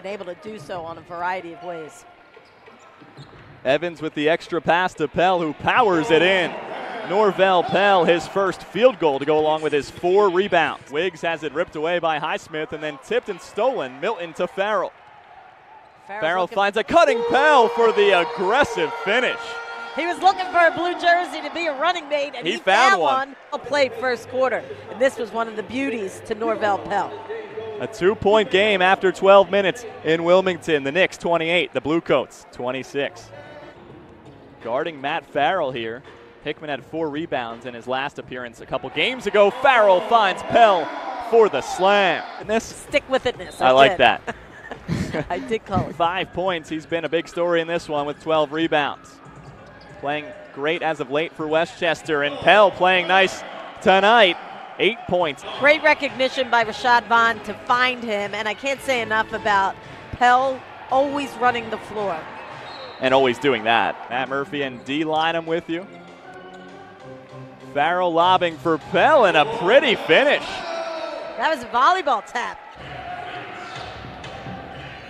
been able to do so on a variety of ways. Evans with the extra pass to Pelle, who powers it in. Norvel Pelle, his first field goal to go along with his four rebounds. Wiggs has it ripped away by Highsmith and then tipped and stolen. Milton to Farrell. Farrell's Farrell finds a cutting Pelle for the aggressive finish. He was looking for a blue jersey to be a running mate, and He he, found one. one. Played first quarter, and this was one of the beauties to Norvel Pelle. A two point game after 12 minutes in Wilmington. The Knicks 28, the Blue Coats 26. Guarding Matt Farrell here. Hickman had four rebounds in his last appearance a couple games ago. Farrell finds Pelle for the slam. And this, Stick with itness. I like that. I did call it. Five points. He's been a big story in this one with 12 rebounds. Playing great as of late for Westchester. And Pelle playing nice tonight. Eight points. Great recognition by Rashad Vaughn to find him, and I can't say enough about Pelle always running the floor. and always doing that. Matt Murphy and D line him with you. Farrell lobbing for Pelle and a pretty finish. That was a volleyball tap.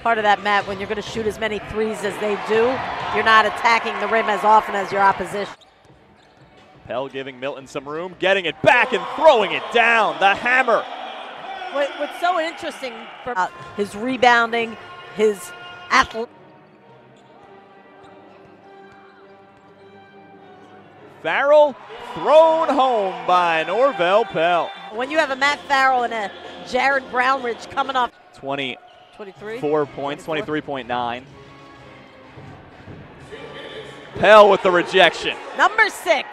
Part of that, Matt, when you're going to shoot as many threes as they do, you're not attacking the rim as often as your opposition. Pelle giving Milton some room, getting it back and throwing it down. The hammer. What, what's so interesting for uh, his rebounding, his athlete. Farrell thrown home by Norvel Pelle. When you have a Matt Farrell and a Jared Brownridge coming off 24 23, 4 points, 23.9. Pelle with the rejection. number six.